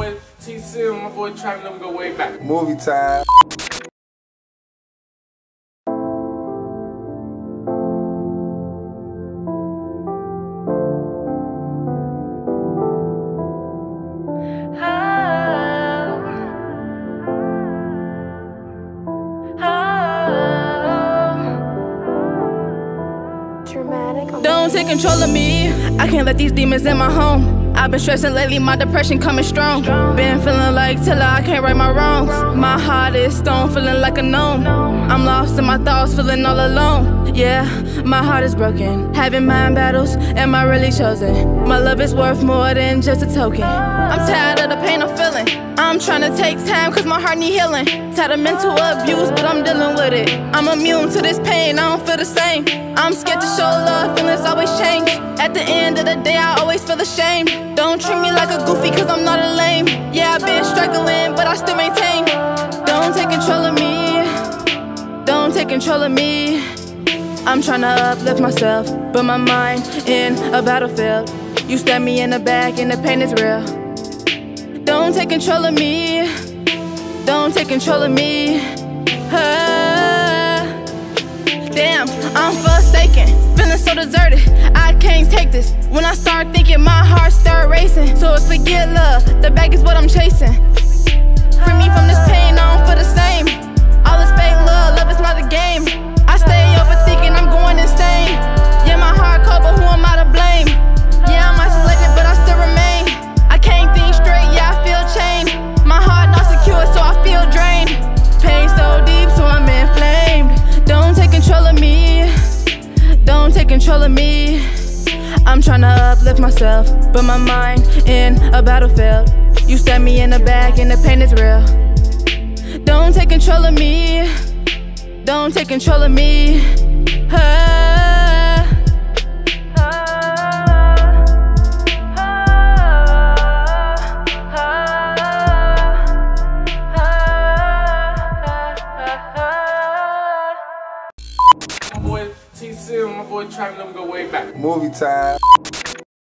boy T Sim, my boy Travis, them go way back. Movie time. Don't take control of me. I can't let these demons in my home. I've been stressing lately, my depression coming strong. Been feeling like till I can't right my wrongs. My heart is stone, feeling like a gnome. I'm lost in my thoughts, feeling all alone. Yeah, my heart is broken. Having mind battles, am I really chosen? My love is worth more than just a token. I'm tired of the pain I'm feeling. I'm trying to take time cause my heart need healing. Tired of mental abuse, but I'm dealing with it. I'm immune to this pain, I don't feel the same. I'm scared to show love, feelings always change. At the end of the day, I always feel ashamed. Don't treat me like a goofy cause I'm not a lame. Yeah, I've been struggling, but I still maintain. Don't take control of me. Don't take control of me. I'm trying to uplift myself, but my mind in a battlefield. You stab me in the back and the pain is real. Don't take control of me. Don't take control of me. Ah. Damn, I'm forsaken, feeling so deserted. I can't take this. When I start thinking, So it's forget love, the bag is what I'm chasing. Free me from this pain, I don't feel the same. All this fake love, love is not a game. I stay overthinking, I'm going insane. Yeah, my heart cold, but who am I to blame? Yeah, I'm isolated, but I still remain. I can't think straight, yeah, I feel chained. My heart not secure, so I feel drained. Pain so deep, so I'm inflamed. Don't take control of me. Don't take control of me. I'm trying to uplift myself, but my mind in a battlefield. You stab me in the back, and the pain is real. Don't take control of me. Don't take control of me. My boy T Sim, my boy Travis, them go way back. Movie time.